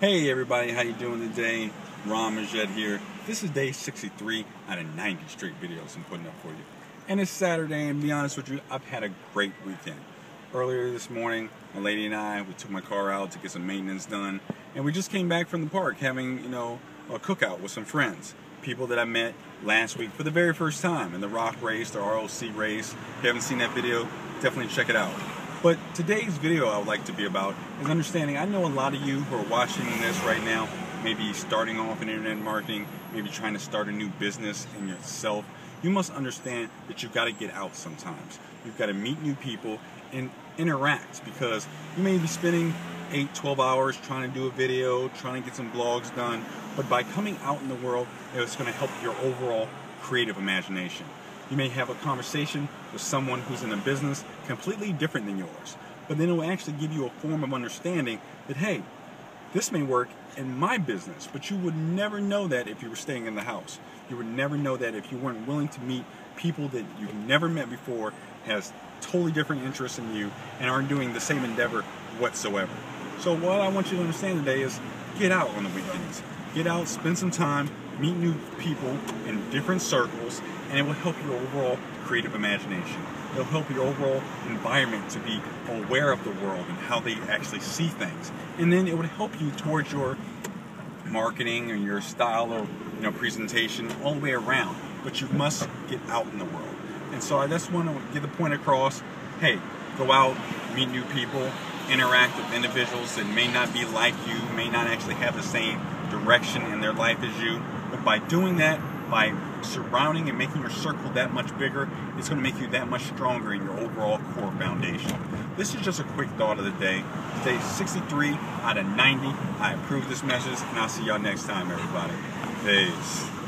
Hey everybody, how you doing today? Ron Majette here. This is day 63 out of 90 straight videos I'm putting up for you. And it's Saturday, and to be honest with you, I've had a great weekend. Earlier this morning, my lady and I, we took my car out to get some maintenance done, and we just came back from the park having, you know, a cookout with some friends. People that I met last week for the very first time in the rock race, the ROC race. If you haven't seen that video, definitely check it out. But today's video I would like to be about is understanding I know a lot of you who are watching this right now, maybe starting off in internet marketing, maybe trying to start a new business in yourself. You must understand that you've got to get out sometimes. You've got to meet new people and interact because you may be spending 8, 12 hours trying to do a video, trying to get some blogs done, but by coming out in the world, it's going to help your overall creative imagination. You may have a conversation with someone who's in a business completely different than yours, but then it will actually give you a form of understanding that, hey, this may work in my business, but you would never know that if you were staying in the house. You would never know that if you weren't willing to meet people that you've never met before, has totally different interests than you, and aren't doing the same endeavor whatsoever. So what I want you to understand today is get out on the weekends. Get out, spend some time, meet new people in different circles, and it will help your overall creative imagination. It'll help your overall environment to be aware of the world and how they actually see things. And then it would help you towards your marketing and your style or you know presentation all the way around. But you must get out in the world. And so I just want to get the point across, hey, go out, meet new people, interact with individuals that may not be like you, may not actually have the same direction in their life as you. But by doing that, by surrounding and making your circle that much bigger, it's going to make you that much stronger in your overall core foundation. This is just a quick thought of the day. Today, 63 out of 90. I approve this message, and I'll see y'all next time, everybody. Peace.